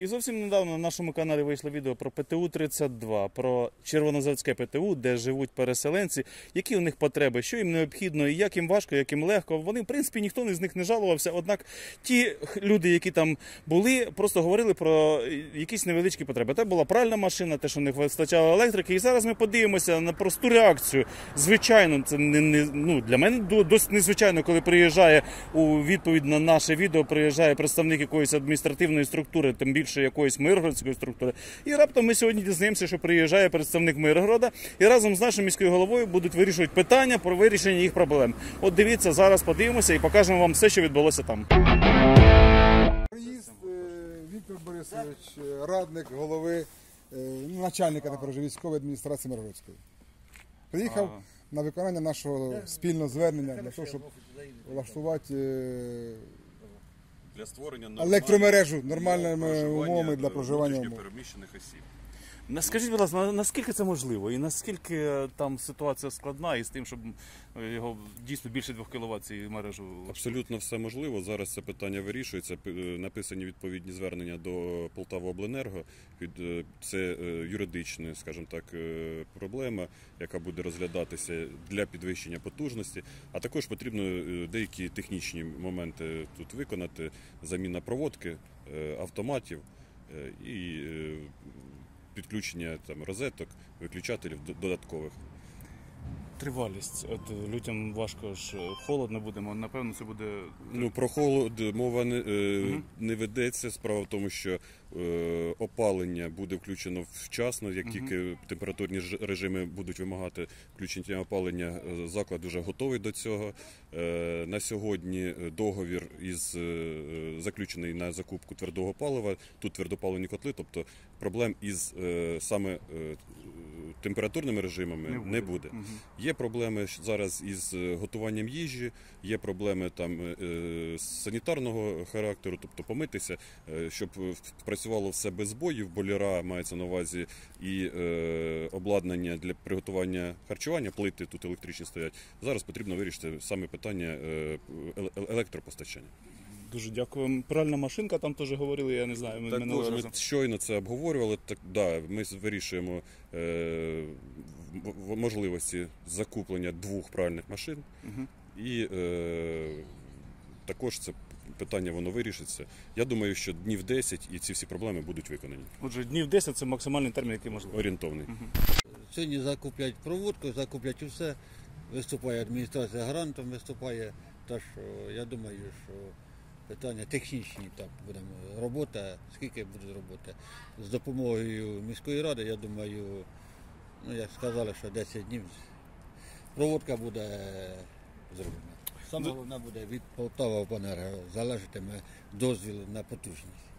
І зовсім недавно на нашому каналі вийшло відео про ПТУ-32, про Червонозаводське ПТУ, де живуть переселенці, які у них потреби, що їм необхідно, і як їм важко, як їм легко. Вони, в принципі, ніхто з них не жалувався. Однак ті люди, які там були, просто говорили про е, якісь невеличкі потреби. Це була пральна машина, те, що в них вистачало електрики. І зараз ми подивимося на просту реакцію. Звичайно, це не, не ну для мене досить незвичайно, коли приїжджає у відповідь на наше відео, приїжджає представник якоїсь адміністративної структури, тим більше якоїсь миргородської структури. І раптом ми сьогодні дізнаємося, що приїжджає представник Миргорода, і разом з нашою міською головою будуть вирішувати питання про вирішення їх проблем. От дивіться, зараз подивимося і покажемо вам все, що відбулося там. Приїзд е, Віктор Борисович, е, радник голови, е, начальника тепер вже військової адміністрації Миргородської. Приїхав на виконання нашого спільного звернення для того, щоб влаштувати для створення електромережу нормальними умовами для проживання. умов. переміщених осіб. На- Скажіть, будь ласка, на- наскільки це можливо, і наскільки е, там ситуація складна із тим, щоб е, його дійсно більше 2 кВт цією мережу Абсолютно все можливо. Зараз це питання вирішується. П- е, Написані відповідні звернення до Полтавобленерго. Від е, це е, юридична, скажімо так, е, проблема, яка буде розглядатися для підвищення потужності. А також потрібно е, деякі технічні моменти тут виконати: заміна проводки, е, автоматів е, і е, підключення там розеток, виключателів додаткових. Тривалість. От е, людям важко ж е, холодно будемо. Напевно, це буде Ну про холод мова не, е, не ведеться. Справа в тому, що е, опалення буде включено вчасно. Як тільки температурні режими будуть вимагати включення опалення, е, заклад вже готовий до цього. Е, на сьогодні е, договір із е, заключений на закупку твердого палива. Тут твердопаливні котли, тобто проблем із е, саме е, температурними режимами Не буде. не буде. Є проблеми зараз із е, готуванням їжі, є проблеми там е, е, санітарного характеру, тобто помитися, е, щоб працювало все без збоїв. Боляра мається на увазі і е, обладнання для приготування харчування, плити тут електричні стоять. Зараз потрібно вирішити саме питання електропостачання. Дуже дякую. Пральна машинка там теж говорили. Я не знаю. Ми Також ми щойно це обговорювали. Так да, ми вирішуємо е, можливості закуплення двох пральних машин, Мгм. і е, також це питання воно вирішиться. Я думаю, що днів 10 і ці всі проблеми будуть виконані. Отже, днів 10 це максимальний термін, який можливий. Орієнтовний. Сьогодні закуплять проводку, закуплять усе. Виступає адміністрація гарантом, виступає. Так що я думаю, що питання технічні так будемо. Робота, скільки буде роботи. З допомогою міської ради, я думаю, ну як сказали, що 10 днів проводка буде зроблена. Саме головне буде від Полтава в залежатиме дозвіл на потужність.